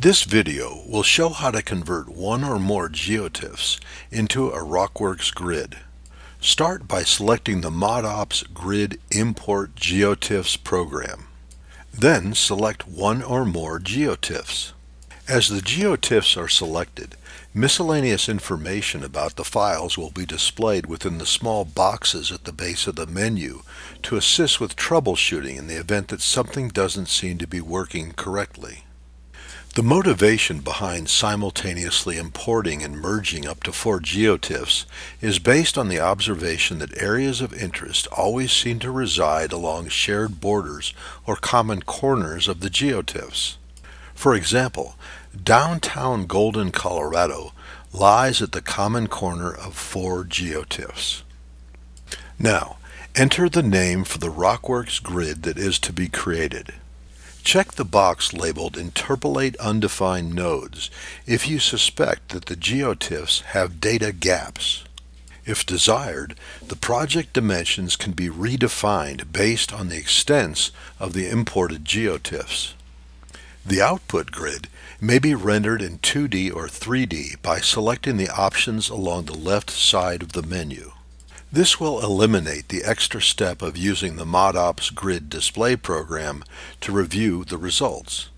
This video will show how to convert one or more GeoTIFFs into a RockWorks grid. Start by selecting the ModOps Grid Import GeoTIFFs program. Then select one or more GeoTIFFs. As the GeoTIFFs are selected, miscellaneous information about the files will be displayed within the small boxes at the base of the menu to assist with troubleshooting in the event that something doesn't seem to be working correctly. The motivation behind simultaneously importing and merging up to four GeoTIFFs is based on the observation that areas of interest always seem to reside along shared borders or common corners of the GeoTIFFs. For example, downtown Golden, Colorado lies at the common corner of four GeoTIFFs. Now, enter the name for the RockWorks grid that is to be created. Check the box labeled Interpolate Undefined Nodes if you suspect that the GeoTIFFs have data gaps. If desired, the project dimensions can be redefined based on the extents of the imported GeoTIFFs. The output grid may be rendered in 2D or 3D by selecting the options along the left side of the menu. This will eliminate the extra step of using the ModOps Grid display program to review the results.